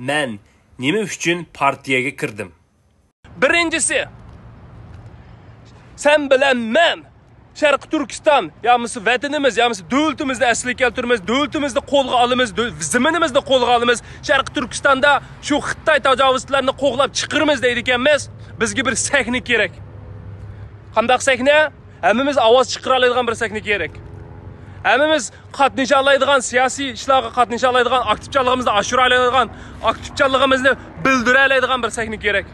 men nima uchun partiyaga kirdim? Birinchisi sen bilan men sharqi turkiston yoki vatanimiz yoki davlatimizni asliga keltiramiz davlatimizni qo'lga olamiz ziminimizni qo'lga olamiz sharqi turkistonda shu xitoy tajovuzchilarini qo'g'lab chiqirmiz deydi ekanmiz. Bizga bir sahna kerak. Qandaq sahna? Hammamiz ovoz chiqara oladigan bir sahna kerak. Elimiz katnıcalaydıgan, siyasi işlağı katnıcalaydıgan, aktifçalığımızda aşuralaydıgan, aktifçalığımızda bildirelaydıgan bir sekni gerek.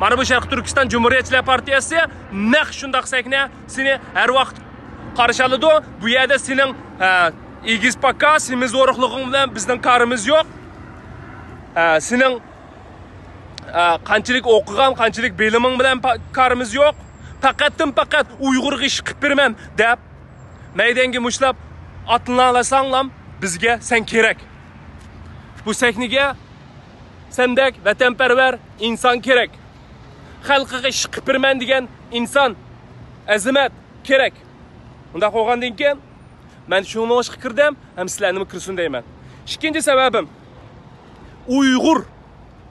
Mana bu Sharq Turkiston Cumhuriyetçiler partiyasi naq shundoq sakna seni har vaqt qarshi oladi. Bu yerda sening egiz pakka, sening zo'riqlig'ing bilan bizning qarimiz yo'q. Sening qanchalik o'qigan, qanchalik biliming bilan qarimiz yo'q. Faqatdan faqat Uyg'ur ish qilib berman deb maydonga mushlab otlanlasanglam bizga sen kerak. Bu sahnaga sendak vatanparvar inson kerak. Xalqiga ish qilibman degan inson azimat kerak. Undaq bo'lgandan keyin man shu ishga kirdim ham sizlarni kirsin deyman. Ikkinchi sababim uyg'ur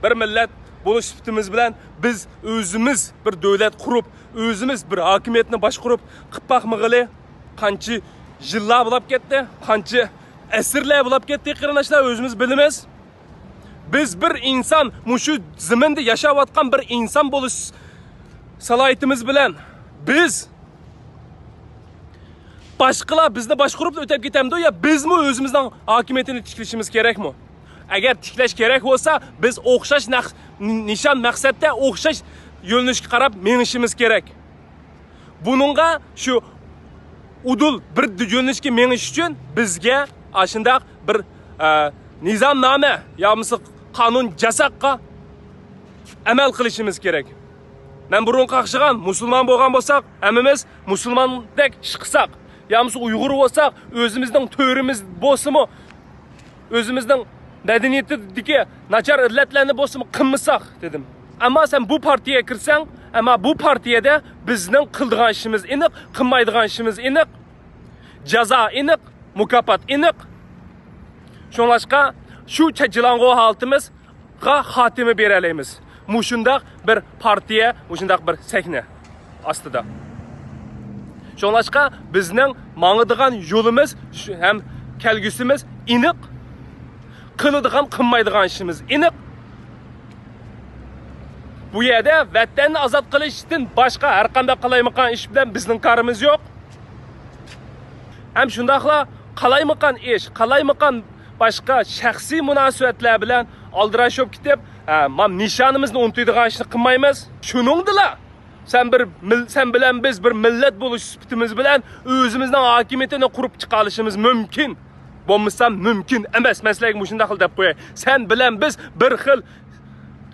bir millat bo'lish sifatimiz bilan biz o'zimiz bir davlat qurib o'zimiz bir hokimiyatni boshqarib qilib boqmag'ili qancha yillar bo'lib ketdi qancha asrlar bo'lib ketdi qarindoshlar o'zimiz bilamiz. Biz bir inson mushu zaminda yashayotgan bir inson bo'lish salohiyatimiz bilan biz boshqalar bizni boshqarib o'tib ketamdi yo bizmi o'zimizdan hokimiyatini tiklashimiz kerakmi? Agar tiklash kerak bo'lsa biz o'xshash nishon maqsadda o'xshash yo'nalishga qarab minishimiz kerak. Buningga shu udul bir yo'nalishga menish uchun bizga shundaq bir e, nizomnoma yoki qonun jasaqqa amal qilishimiz kerak. Man burun qaqshigan musulmon bo'lgan bo'lsak hammamiz musulmondek ish qilsak yoki uyg'ur bo'lsak o'zimizning to'rimiz bo'lsinmi o'zimizning madaniyatidagi nachar illatlarni bo'lsinmi qilmasak dedim. Ammo sen bu partiyaga kirsang ammo bu partiyada bizning qildigan ishimiz aniq qilmaydigan ishimiz aniq. Jazo aniq mukofot aniq shunlashqa shu chajilang'u holatimizga xotima beralaymiz mushundoq bir partiya mushundoq bir sahna ostida. Shunlashqa bizning mangadigan yo'limiz ham kelgusimiz aniq qiladigan qilmaydigan ishimiz aniq bu yerda vatanni ozod qilishdan boshqa har qanday qalaymiqan ish bilan bizning korimiz yo'q ham shundoqla qalaymiqan ish qalaymiqan boshqa shaxsiy munosabatlar bilan oldirashib ketib man nishonimizni unutadigan ishni qilmaymiz. Shuningdila sen bir sen bilan biz bir millat bo'lish sifatimiz bilan o'zimizning hokimiyatini qurib chiqa olishimiz mumkin. Bo'lmasam mumkin emas masalaga shunday qil deb qo'yay. Sen bilan biz bir xil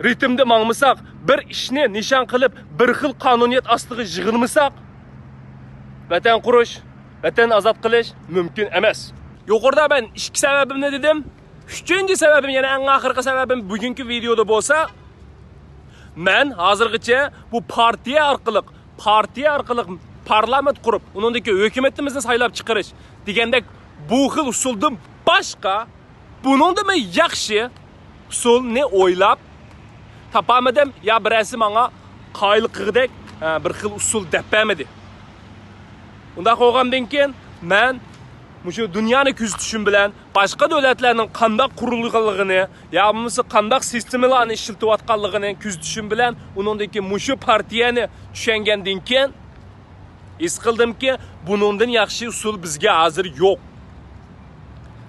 ritmda mangmasak bir ishni nishon qilib bir xil qonuniyat ostiga yig'ilmasak vatan qurish vatan ozod qilish mumkin emas. Yuqorida men ikki sababimni dedim? Uchinchi sababim yana eng oxirgi sababim bugungi videoda bo'lsa men hozirgacha bu partiya orqali partiya orqali parlament qurib uningdagi hukumatimizni saylab chiqarish degandek bu xil usuldan boshqa buningdan yaxshi usulni o'ylab topolmadim yo birasi menga qoyil qilgidek bir xil usul depamidi undaq bo'lgandan keyin men mushu dunyoni kuzatishim bilan boshqa davlatlarning qandoq qurilganligini yo bo'lmasa qandoq sistemalarni ishlatayotganligini kuzatishim bilan uningdagi mushu partiyani tushangandan keyin his qildimki buningdan yaxshi usul bizga hozir yo'q.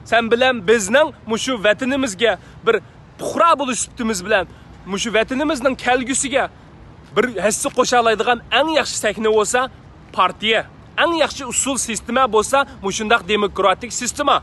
Sen bilan bizning mushu vatanimizga bir puhra bo'lish sutimiz bilan mushu vatanimizning kelgusiga bir hissa qo'sha oladigan eng yaxshi sahna bo'lsa partiya. Eng yaxshi usul sistema bo'lsa mushundoq demokratik sistema.